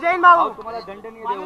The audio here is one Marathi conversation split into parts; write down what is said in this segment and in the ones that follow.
जैन भाऊ तुम्हाला दंडनीय देऊ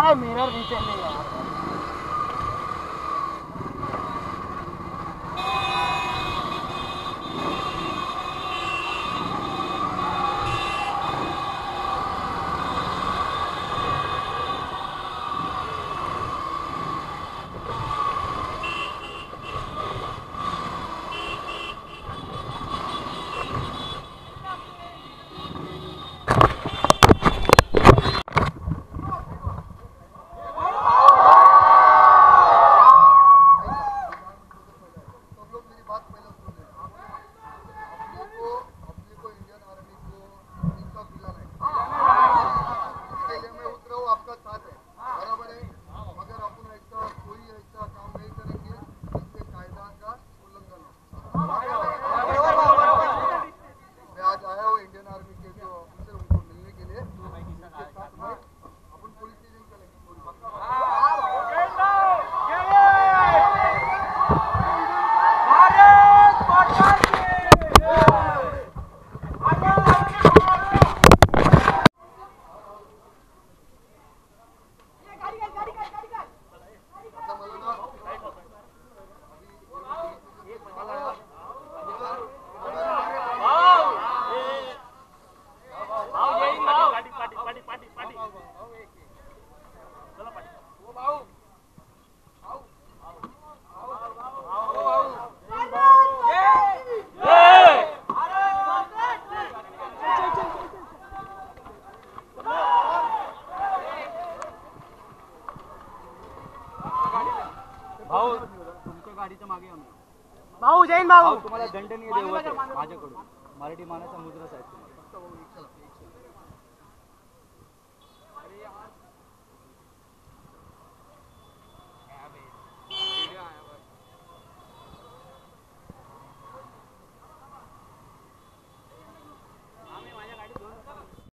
आए मिरर नीचे नहीं आया भाऊ जैन भाऊ. तुम्हाला दंडनीय माझ्याकडून. मराठी मानाचा मुद्रा साहेब